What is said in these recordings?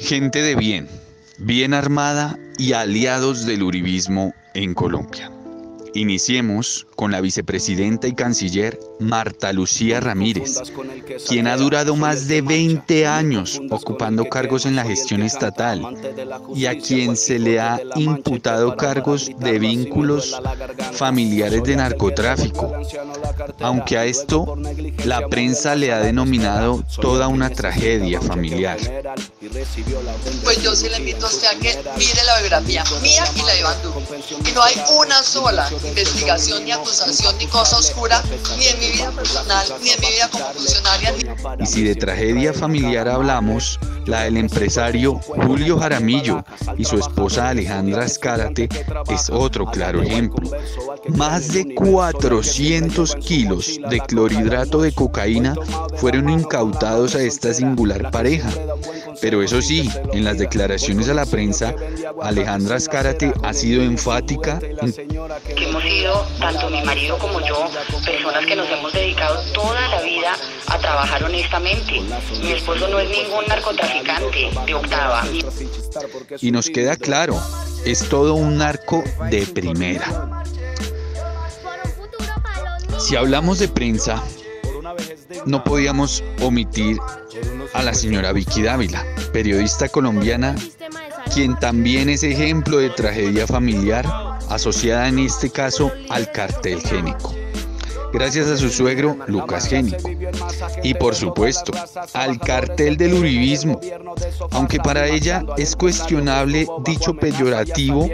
Gente de bien, bien armada y aliados del uribismo en Colombia. Iniciemos con la vicepresidenta y canciller Marta Lucía Ramírez, quien ha durado más de 20 años ocupando cargos en la gestión estatal y a quien se le ha imputado cargos de vínculos familiares de narcotráfico, aunque a esto la prensa le ha denominado toda una tragedia familiar. Pues yo sí le invito a usted a que mire la biografía mía y la de Bandú. Y no hay una sola investigación, ni acusación, ni cosa oscura, ni en mi vida personal, ni en mi vida como funcionaria. Y si de tragedia familiar hablamos, la del empresario Julio Jaramillo y su esposa Alejandra Escárate es otro claro ejemplo. Más de 400 kilos de clorhidrato de cocaína fueron incautados a esta singular pareja. Pero eso sí, en las declaraciones a la prensa, Alejandra Escárate ha sido enfática en que hemos sido, tanto mi marido como yo, personas que nos hemos dedicado toda la vida a trabajar honestamente. Mi esposo no es ningún narcotraficante de octava. Y nos queda claro, es todo un narco de primera. Si hablamos de prensa, no podíamos omitir a la señora Vicky Dávila, periodista colombiana, quien también es ejemplo de tragedia familiar asociada en este caso al cartel génico gracias a su suegro Lucas Génico. Y por supuesto, al cartel del uribismo, aunque para ella es cuestionable dicho peyorativo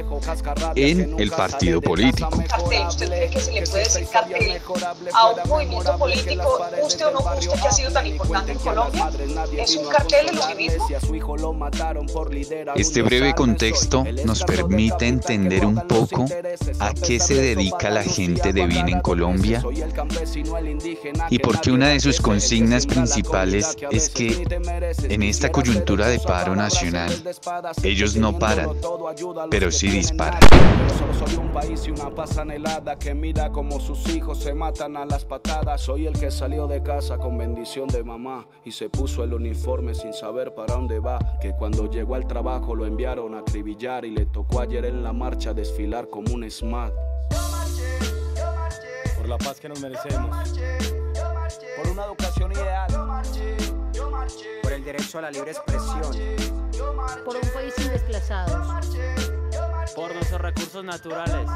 en el partido político. ¿Usted cree que se le puede decir cartel a un movimiento político, guste o no guste, que ha sido tan importante en Colombia? ¿Es un cartel del uribismo? Este breve contexto nos permite entender un poco a qué se dedica la gente de bien en Colombia y porque una de sus consignas principales es que en esta coyuntura de paro nacional ellos no paran, pero sí disparan. Soy un país y una paz anhelada que mira como sus hijos se matan a las patadas. Soy el que salió de casa con bendición de mamá y se puso el uniforme sin saber para dónde va. Que cuando llegó al trabajo lo enviaron a acribillar y le tocó ayer en la marcha desfilar como un SMAT por la paz que nos merecemos, por una educación ideal, por el derecho a la libre expresión, por un país sin desplazados, por nuestros recursos naturales,